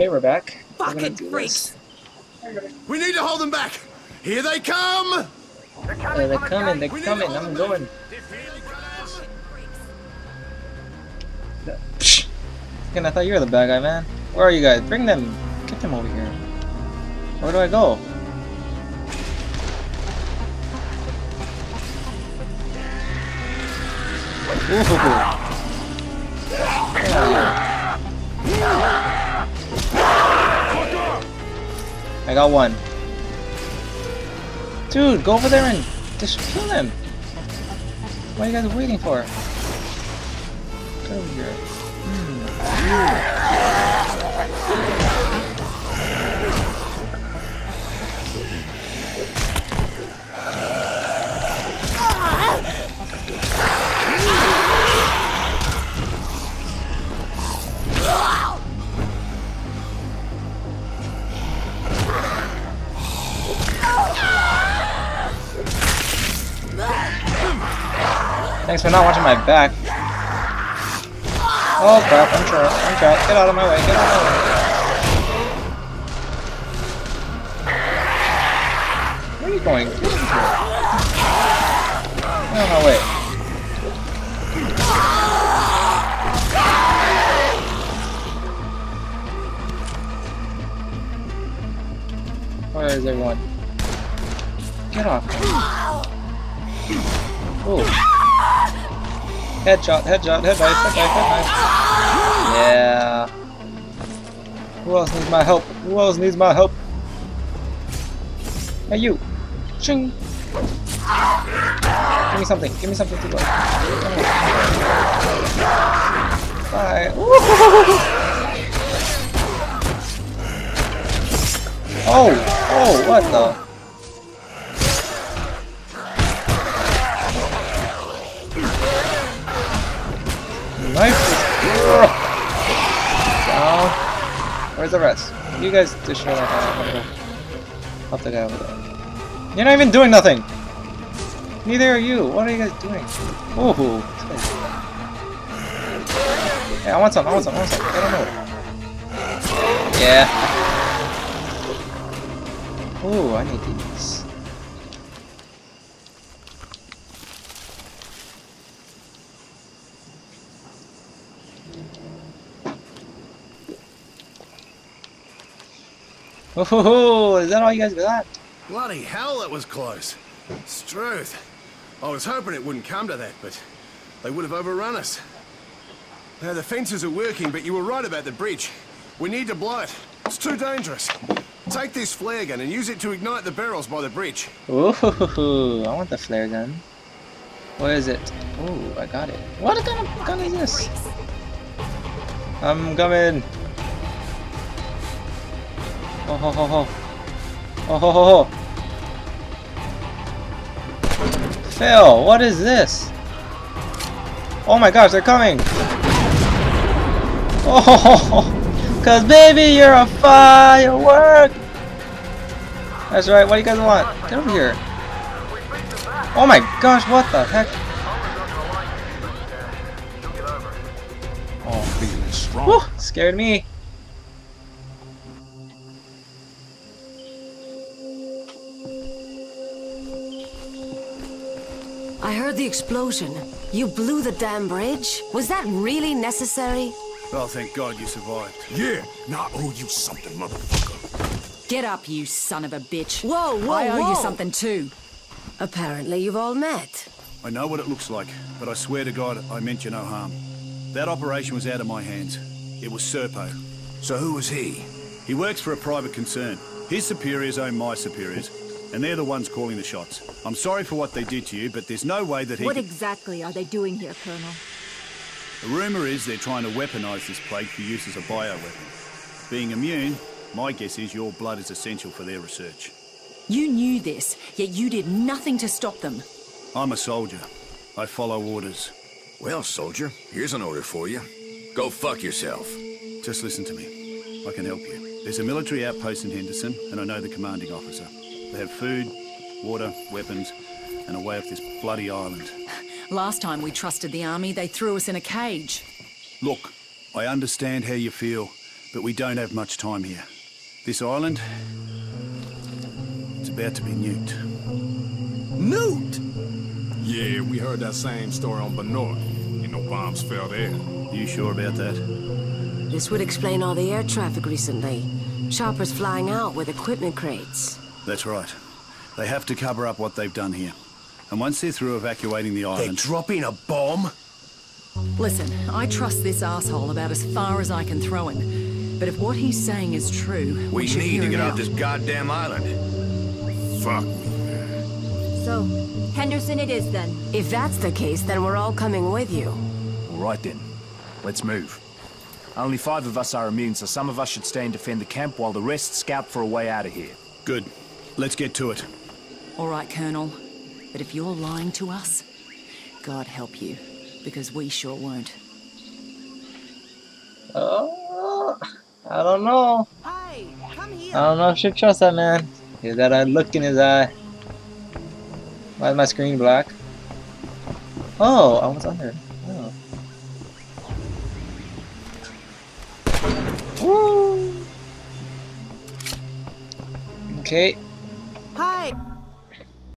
Okay, we're back. We're Fucking do freaks. this. We need to hold them back. Here they come. Uh, they're coming, they're coming, I'm going. Psh. Fucking, I thought you were the bad guy, man. Where are you guys? Bring them. Get them over here. Where do I go? Ooh. I got one. Dude, go over there and just kill him. What are you guys waiting for? Here. Hmm. Thanks for not watching my back. Oh crap, I'm trapped. I'm trapped. Get out of my way. Get out of my way. Where are you going? Get out of my way. Where is everyone? Get off. Ooh. Headshot, headshot, head knife, head knife, head knife. Yeah. Who else needs my help? Who else needs my help? Hey you! Ching! Give me something, give me something to go. Bye. Oh! Oh, what the? Knife is down. Where's the rest? You guys just show up. Go the guy over there. You're not even doing nothing! Neither are you. What are you guys doing? Ooh. Hey, I want some, I want some, I want some. I don't know. Yeah. Ooh, I need these. Oh, ho, ho. is that all you guys got? Bloody hell, that was close. Struth. I was hoping it wouldn't come to that, but they would have overrun us. Now, the fences are working, but you were right about the bridge. We need to blow it. It's too dangerous. Take this flare gun and use it to ignite the barrels by the bridge. Ooh, I want the flare gun. Where is it? Ooh, I got it. What kind of gun is this? I'm coming. Oh ho ho ho. Oh ho ho ho. Phil, what is this? Oh my gosh, they're coming! Oh, ho ho ho! cause baby, you're a firework! That's right, what do you guys want? Get over here. Oh my gosh, what the heck? Oh, All feeling strong. Whew, scared me. I heard the explosion. You blew the damn bridge? Was that really necessary? Oh, thank God you survived. Yeah, now I owe you something, motherfucker. Get up, you son of a bitch. Whoa, whoa, I owe you something too. Apparently you've all met. I know what it looks like, but I swear to God, I meant you no harm. That operation was out of my hands. It was Serpo. So who was he? He works for a private concern. His superiors own my superiors, and they're the ones calling the shots. I'm sorry for what they did to you, but there's no way that he. What exactly are they doing here, Colonel? The rumor is they're trying to weaponize this plague for use as a bioweapon. Being immune, my guess is your blood is essential for their research. You knew this, yet you did nothing to stop them. I'm a soldier. I follow orders. Well, soldier, here's an order for you. Go fuck yourself. Just listen to me. I can help you. There's a military outpost in Henderson, and I know the commanding officer. They have food, water, weapons, and away off this bloody island. Last time we trusted the army, they threw us in a cage. Look, I understand how you feel, but we don't have much time here. This island, it's about to be nuked. Newt! Yeah, we heard that same story on Banoi. Ain't no bombs fell there. You sure about that? This would explain all the air traffic recently. Choppers flying out with equipment crates. That's right. They have to cover up what they've done here. And once they're through evacuating the island... They're dropping a bomb? Listen, I trust this asshole about as far as I can throw him. But if what he's saying is true, we, We need to get off this goddamn island. Fuck. So, Henderson it is then. If that's the case, then we're all coming with you. All right then. Let's move. Only five of us are immune, so some of us should stay and defend the camp while the rest scout for a way out of here. good. Let's get to it. All right, Colonel. But if you're lying to us, God help you, because we sure won't. Oh, I don't know. Hi, come here. I don't know if I should trust that man. He's got a look in his eye. Why is my screen black? Oh, I was under. Oh. Woo! Okay,